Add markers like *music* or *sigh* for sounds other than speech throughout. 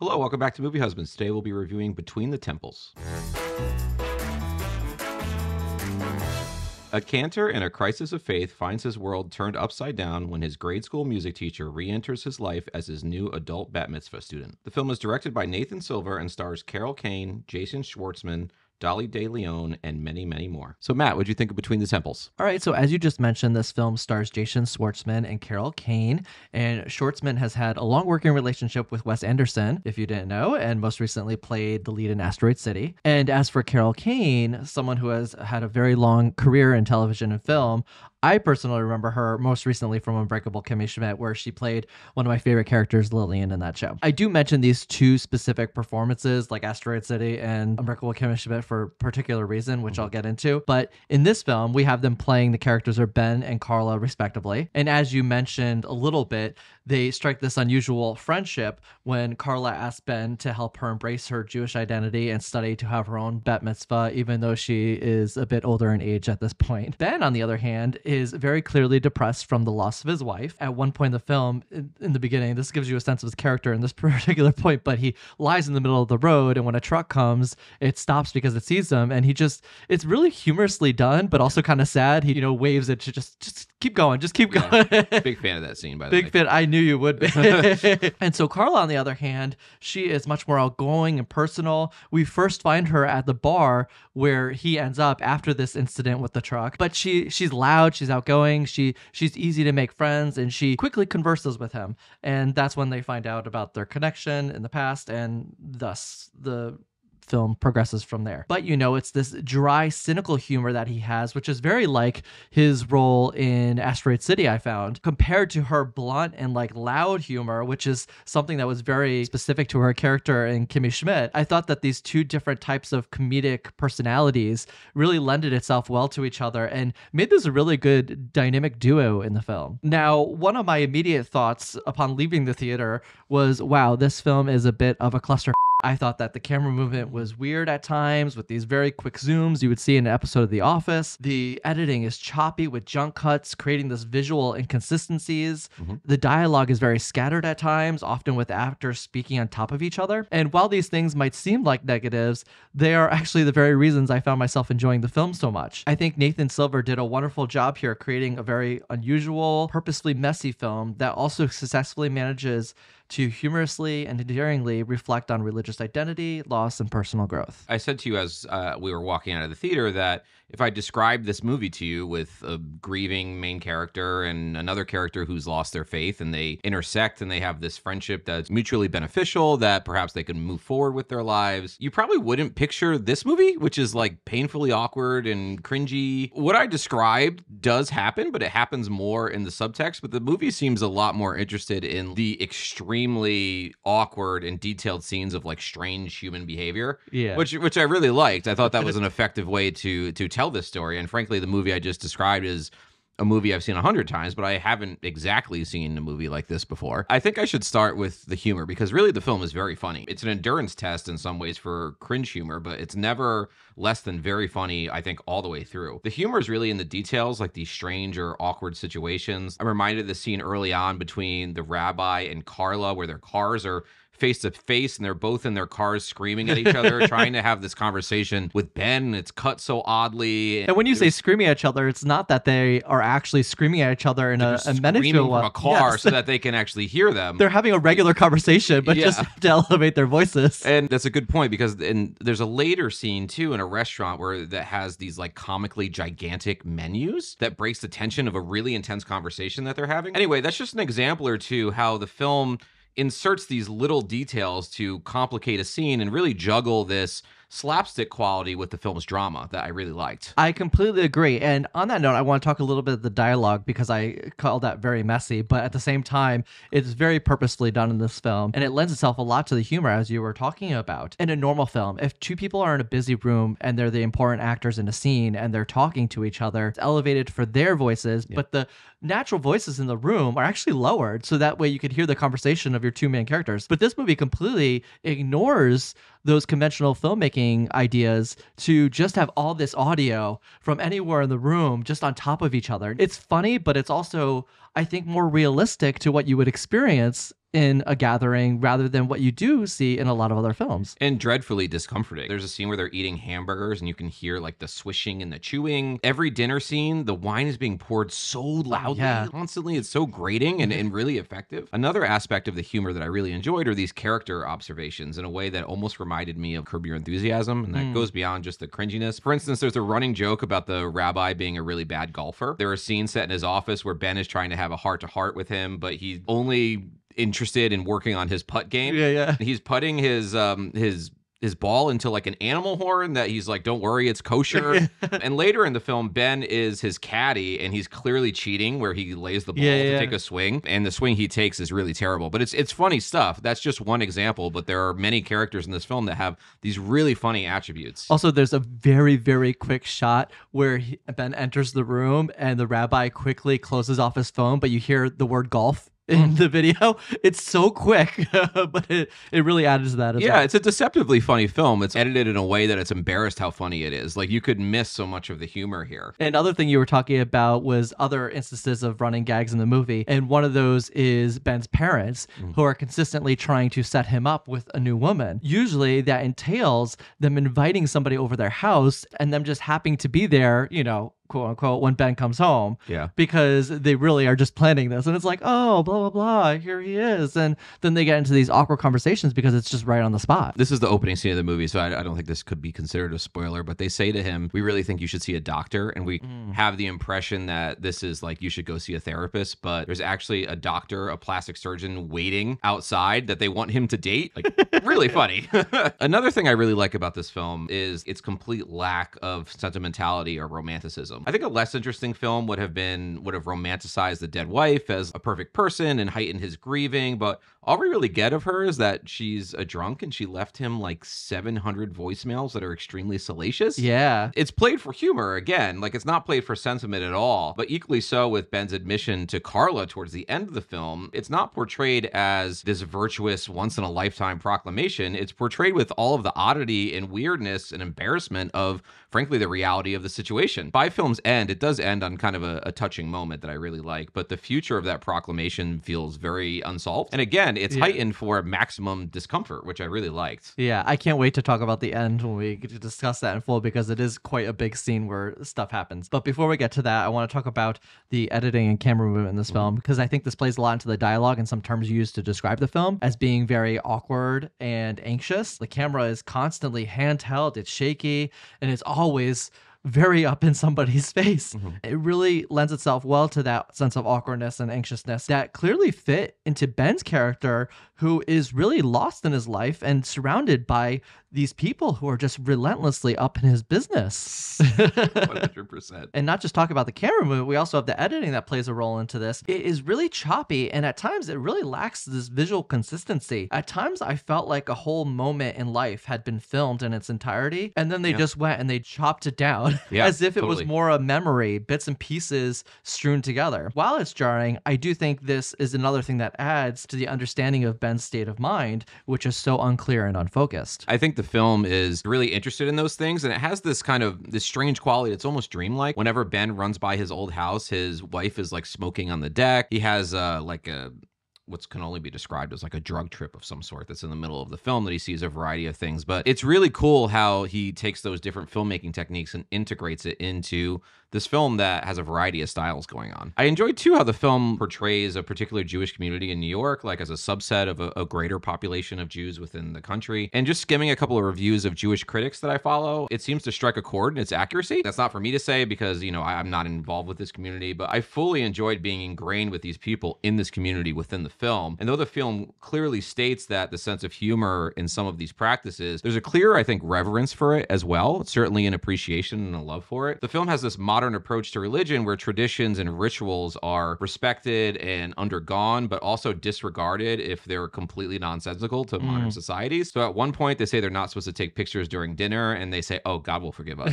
Hello, welcome back to Movie Husbands. Today we'll be reviewing Between the Temples. A cantor in a crisis of faith finds his world turned upside down when his grade school music teacher re enters his life as his new adult bat mitzvah student. The film is directed by Nathan Silver and stars Carol Kane, Jason Schwartzman, Dolly De Leon, and many, many more. So, Matt, what do you think of Between the Temples? All right, so as you just mentioned, this film stars Jason Schwartzman and Carol Kane. And Schwartzman has had a long working relationship with Wes Anderson, if you didn't know, and most recently played the lead in Asteroid City. And as for Carol Kane, someone who has had a very long career in television and film, I personally remember her most recently from Unbreakable Kimmy Schmidt, where she played one of my favorite characters, Lillian, in that show. I do mention these two specific performances, like Asteroid City and Unbreakable Kimmy Schmidt, for a particular reason, which I'll get into. But in this film, we have them playing the characters of Ben and Carla, respectively. And as you mentioned a little bit, they strike this unusual friendship when Carla asks Ben to help her embrace her Jewish identity and study to have her own bat mitzvah, even though she is a bit older in age at this point. Ben, on the other hand, is very clearly depressed from the loss of his wife. At one point in the film, in, in the beginning, this gives you a sense of his character in this *laughs* particular point, but he lies in the middle of the road, and when a truck comes, it stops because it sees him, and he just, it's really humorously done, but also kind of sad. He, you know, waves it to just, just keep going, just keep going. *laughs* Big fan of that scene, by the Big way. Big fan. I knew you would be. *laughs* and so Carla, on the other hand, she is much more outgoing and personal. We first find her at the bar where he ends up after this incident with the truck. But she she's loud, she's outgoing, she she's easy to make friends, and she quickly converses with him. And that's when they find out about their connection in the past, and thus the film progresses from there. But you know, it's this dry, cynical humor that he has, which is very like his role in Asteroid City, I found, compared to her blunt and like loud humor, which is something that was very specific to her character in Kimmy Schmidt. I thought that these two different types of comedic personalities really lended itself well to each other and made this a really good dynamic duo in the film. Now, one of my immediate thoughts upon leaving the theater was wow, this film is a bit of a cluster I thought that the camera movement was weird at times with these very quick zooms you would see in an episode of The Office. The editing is choppy with jump cuts, creating this visual inconsistencies. Mm-hmm. The dialogue is very scattered at times, often with actors speaking on top of each other. And while these things might seem like negatives, they are actually the very reasons I found myself enjoying the film so much. I think Nathan Silver did a wonderful job here creating a very unusual, purposefully messy film that also successfully manages to humorously and endearingly reflect on religious identity, loss, and personal growth. I said to you as uh, we were walking out of the theater that if I described this movie to you with a grieving main character and another character who's lost their faith and they intersect and they have this friendship that's mutually beneficial, that perhaps they can move forward with their lives, you probably wouldn't picture this movie, which is like painfully awkward and cringy. What I described does happen, but it happens more in the subtext. But the movie seems a lot more interested in the extremely awkward and detailed scenes of like strange human behavior Yeah. which which I really liked. I thought that *laughs* was an effective way to to tell this story. And frankly, the movie I just described is a movie I've seen a hundred times, but I haven't exactly seen a movie like this before. I think I should start with the humor because really the film is very funny. It's an endurance test in some ways for cringe humor, but it's never less than very funny, I think, all the way through. The humor is really in the details, like these strange or awkward situations. I'm reminded of the scene early on between the rabbi and Carla where their cars are face to face and they're both in their cars screaming at each other *laughs* trying to have this conversation with ben and it's cut so oddly And when you say screaming at each other, it's not that they are actually screaming at each other in a, a screaming menacing from a car Yes. so that they can actually hear them they're having a regular conversation, but Yeah. just *laughs* to elevate their voices. and that's a good point because and there's a later scene too in a restaurant where that has these like comically gigantic menus that breaks the tension of a really intense conversation that they're having. Anyway, that's just an example or two how the film inserts these little details to complicate a scene and really juggle this slapstick quality with the film's drama that I really liked. I completely agree. And on that note, I want to talk a little bit of the dialogue because I call that very messy, but at the same time, it's very purposefully done in this film. And it lends itself a lot to the humor, as you were talking about. In a normal film, if two people are in a busy room and they're the important actors in a scene and they're talking to each other, it's elevated for their voices, but the natural voices in the room are actually lowered so that way you could hear the conversation of your two main characters. But this movie completely ignores those conventional filmmaking ideas to just have all this audio from anywhere in the room just on top of each other. It's funny, but it's also, I think, more realistic to what you would experience in a gathering rather than what you do see in a lot of other films. and dreadfully discomforting. There's a scene where they're eating hamburgers and you can hear like the swishing and the chewing. Every dinner scene, the wine is being poured so loudly yeah. constantly. It's so grating and, and really effective. Another aspect of the humor that I really enjoyed are these character observations in a way that almost reminded me of Curb Your Enthusiasm. And that Mm. goes beyond just the cringiness. For instance, there's a running joke about the rabbi being a really bad golfer. There are scenes set in his office where Ben is trying to have a heart to heart with him, but he's only interested in working on his putt game. Yeah, yeah. he's putting his um his his ball into like an animal horn that he's like don't worry it's kosher. *laughs* And later in the film ben is his caddy and he's clearly cheating where he lays the ball Yeah, to yeah. take a swing. And the swing he takes is really terrible. But it's it's funny stuff. That's just one example but there are many characters in this film that have these really funny attributes. Also, there's a very, very quick shot where he, Ben enters the room and the rabbi quickly closes off his phone, but you hear the word golf in mm-hmm. the video. It's so quick, *laughs* but it, it really added to that as yeah, well. it's a deceptively funny film. It's edited in a way that it's embarrassed how funny it is. Like you could miss so much of the humor here. Another thing you were talking about was other instances of running gags in the movie. And one of those is Ben's parents, mm. who are consistently trying to set him up with a new woman. Usually that entails them inviting somebody over their house and them just happening to be there, you know, quote unquote, when Ben comes home. Yeah. Because they really are just planning this. And it's like, oh, blah, blah, blah, here he is. And then they get into these awkward conversations because it's just right on the spot. This is the opening scene of the movie, so I, I don't think this could be considered a spoiler. But they say to him, "We really think you should see a doctor," and we mm. have the impression that this is like you should go see a therapist. But there's actually a doctor, a plastic surgeon, waiting outside that they want him to date. Like, *laughs* really funny. *laughs* Another thing I really like about this film is its complete lack of sentimentality or romanticism. I think a less interesting film would have been would have romanticized the dead wife as a perfect person and heightened his grieving, but all we really get of her is that she's a drunk and she left him like 700 voicemails that are extremely salacious. Yeah. It's played for humor again, like it's not played for sentiment at all. But equally so with Ben's admission to Carla towards the end of the film, it's not portrayed as this virtuous, once in a lifetime proclamation. It's portrayed with all of the oddity and weirdness and embarrassment of, frankly, the reality of the situation. By film's end, it does end on kind of a, a touching moment that I really like, but the future of that proclamation feels very unsolved. And again, it's Yeah. heightened for maximum discomfort, which I really liked. Yeah, I can't wait to talk about the end when we get to discuss that in full because it is quite a big scene where stuff happens. But before we get to that, I want to talk about the editing and camera movement in this mm-hmm. film because I think this plays a lot into the dialogue and some terms used to describe the film as being very awkward and anxious. The camera is constantly handheld, it's shaky, and it's always very up in somebody's *laughs* face. Mm-hmm. It really lends itself well to that sense of awkwardness and anxiousness that clearly fit into Ben's character, who is really lost in his life and surrounded by these people who are just relentlessly up in his business. 100%. *laughs* and not just talk about the camera movement, we also have the editing that plays a role into this. It is really choppy, and at times it really lacks this visual consistency. At times, I felt like a whole moment in life had been filmed in its entirety, and then they Yeah. just went and they chopped it down *laughs* Yeah, as if it was more a memory, bits and pieces strewn together. While it's jarring, I do think this is another thing that adds to the understanding of Ben's state of mind, which is so unclear and unfocused. I think the film is really interested in those things and it has this kind of this strange quality it's almost dreamlike. Whenever ben runs by his old house his wife is like smoking on the deck. He has uh like a what's can only be described as like a drug trip of some sort that's in the middle of the film that he sees a variety of things but it's really cool how he takes those different filmmaking techniques and integrates it into this film that has a variety of styles going on. I enjoyed too how the film portrays a particular Jewish community in New York, like as a subset of a, a greater population of Jews within the country. And just skimming a couple of reviews of Jewish critics that I follow, it seems to strike a chord in its accuracy. That's not for me to say because, you know, I, I'm not involved with this community, but I fully enjoyed being ingrained with these people in this community within the film. And though the film clearly states that the sense of humor in some of these practices, there's a clear, I think, reverence for it as well, certainly an appreciation and a love for it. The film has this modern approach to religion where traditions and rituals are respected and undergone, but also disregarded if they're completely nonsensical to modern societies. So at one point, they say they're not supposed to take pictures during dinner, and they say, oh, God will forgive us.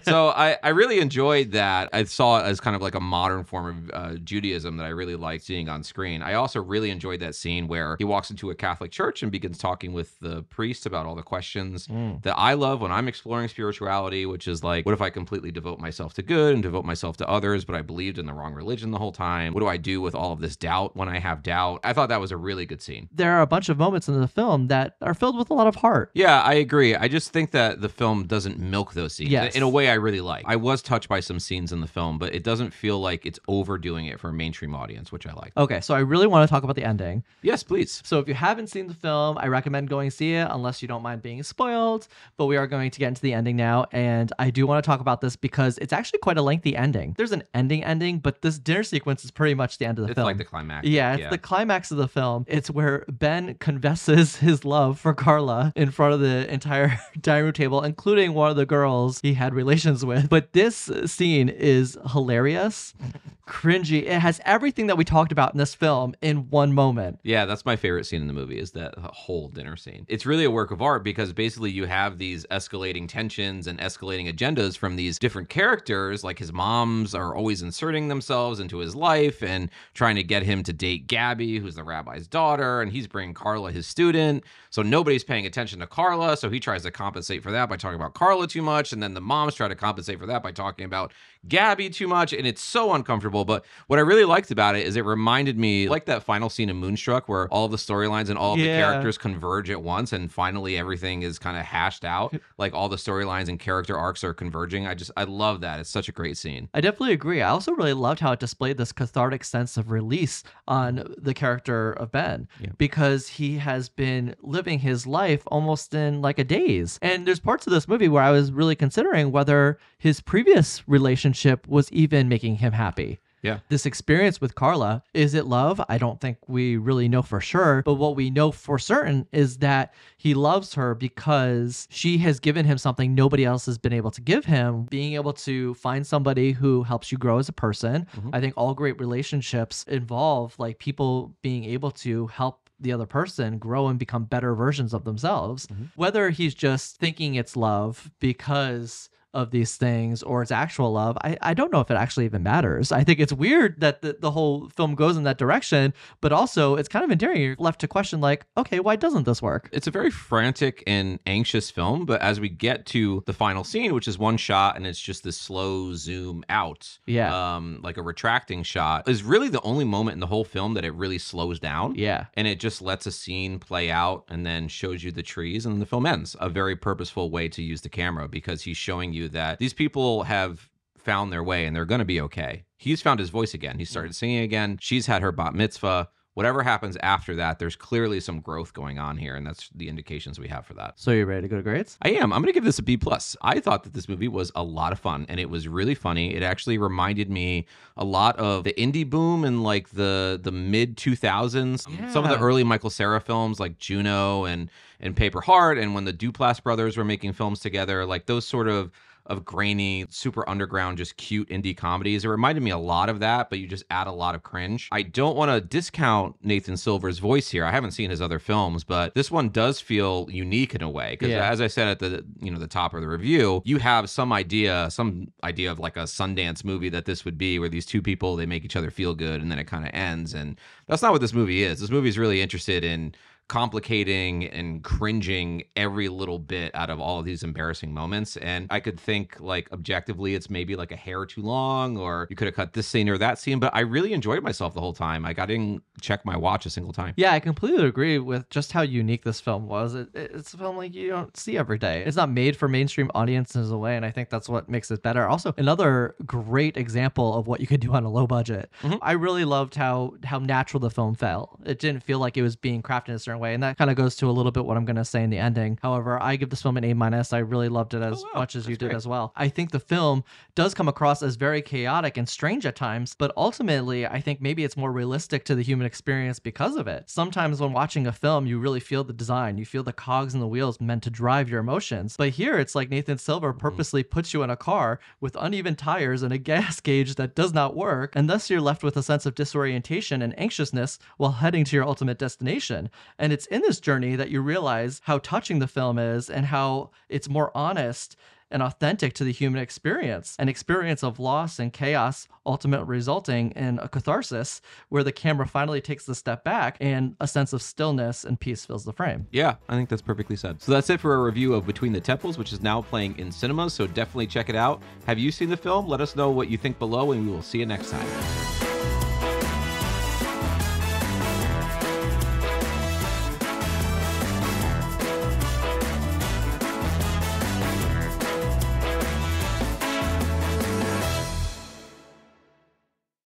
*laughs* so I, I really enjoyed that. I saw it as kind of like a modern form of uh, Judaism that I really liked seeing on screen. I also really enjoyed that scene where he walks into a Catholic church and begins talking with the priest about all the questions that I love when I'm exploring spirituality, which is like, what if I completely devote myself to good? Good and devote myself to others, but I believed in the wrong religion the whole time. What do I do with all of this doubt when I have doubt? I thought that was a really good scene. There are a bunch of moments in the film that are filled with a lot of heart. Yeah, I agree. I just think that the film doesn't milk those scenes Yes. in a way I really like. I was touched by some scenes in the film, but it doesn't feel like it's overdoing it for a mainstream audience, which I like. Okay, so I really want to talk about the ending. Yes, please. So if you haven't seen the film, I recommend going see it unless you don't mind being spoiled. But we are going to get into the ending now, and I do want to talk about this because it's actually quite a lengthy ending. There's an ending ending, but this dinner sequence is pretty much the end of the It's film. It's like the climax. Yeah, it's the climax of the film. It's where Ben confesses *laughs* his love for Carla in front of the entire *laughs* dining room table, including one of the girls he had relations with. But this scene is hilarious, *laughs* cringy. It has everything that we talked about in this film in one moment. Yeah, that's my favorite scene in the movie is that whole dinner scene. It's really a work of art because basically you have these escalating tensions and escalating agendas from these different characters. Like his moms are always inserting themselves into his life and trying to get him to date Gabby, who's the rabbi's daughter, and he's bringing Carla, his student. So nobody's paying attention to Carla. So he tries to compensate for that by talking about Carla too much. And then the moms try to compensate for that by talking about Gabby too much. And it's so uncomfortable. But what I really liked about it is it reminded me like that final scene in Moonstruck where all the storylines and all of the characters converge at once and finally everything is kind of hashed out. Like all the storylines and character arcs are converging. I just, I love that. It's such a great scene. I definitely agree. I also really loved how it displayed this cathartic sense of release on the character of Ben Yeah. because he has been living his life almost in like a daze. And there's parts of this movie where I was really considering whether his previous relationship was even making him happy. Yeah. This experience with Carla, is it love? I don't think we really know for sure. But what we know for certain is that he loves her because she has given him something nobody else has been able to give him. Being able to find somebody who helps you grow as a person. Mhm. I think all great relationships involve like people being able to help the other person grow and become better versions of themselves. Mhm. Whether he's just thinking it's love because of these things or it's actual love, I, I don't know if it actually even matters. I think it's weird that the, the whole film goes in that direction, but also it's kind of endearing. You're left to question, like, okay, why doesn't this work? It's a very frantic and anxious film, but as we get to the final scene, which is one shot and it's just this slow zoom out, Yeah. um, like a retracting shot, is really the only moment in the whole film that it really slows down. Yeah. And it just lets a scene play out and then shows you the trees and the film ends. A very purposeful way to use the camera because he's showing you that these people have found their way and they're going to be okay. He's found his voice again. He mm. started singing again. She's had her bat mitzvah. Whatever happens after that, there's clearly some growth going on here, and that's the indications we have for that. So you're ready to go to grades? I am. I'm going to give this a B plus. I thought that this movie was a lot of fun, and it was really funny. It actually reminded me a lot of the indie boom in like the the mid 2000s. Some of the early Michael Cera films, like Juno and and Paper Heart, and when the Duplass brothers were making films together, like those sort of of grainy, super underground, just cute indie comedies. It reminded me a lot of that, but you just add a lot of cringe. I don't want to discount Nathan Silver's voice here. I haven't seen his other films, but this one does feel unique in a way because Yeah. as I said at the you know the top of the review, you have some idea, some idea of like a Sundance movie that this would be, where these two people they make each other feel good, and then it kind of ends. And that's not what this movie is. This movie is really interested in complicating and cringing every little bit out of all of these embarrassing moments. And I could think like objectively, it's maybe like a hair too long, or you could have cut this scene or that scene. But I really enjoyed myself the whole time. Like I didn't check my watch a single time. Yeah, I completely agree with just how unique this film was. It, it's a film like you don't see every day. It's not made for mainstream audiences away, and I think that's what makes it better. Also, another great example of what you could do on a low budget. Mhm. I really loved how how natural the film felt. It didn't feel like it was being crafted in a certain way, and that kind of goes to a little bit what I'm going to say in the ending. However, I give this film an A minus. I really loved it as Oh, wow. much as you That's did great. as well. I think the film does come across as very chaotic and strange at times, but ultimately, I think maybe it's more realistic to the human experience because of it. Sometimes when watching a film, you really feel the design, you feel the cogs and the wheels meant to drive your emotions. But here, it's like Nathan Silver mm-hmm. purposely puts you in a car with uneven tires and a *laughs* gas gauge that does not work, and thus you're left with a sense of disorientation and anxiousness while heading to your ultimate destination. And it's in this journey that you realize how touching the film is and how it's more honest and authentic to the human experience, an experience of loss and chaos, ultimately resulting in a catharsis where the camera finally takes the step back and a sense of stillness and peace fills the frame. Yeah, I think that's perfectly said. So that's it for a review of Between the Temples, which is now playing in cinemas. So definitely check it out. Have you seen the film? Let us know what you think below, and we will see you next time.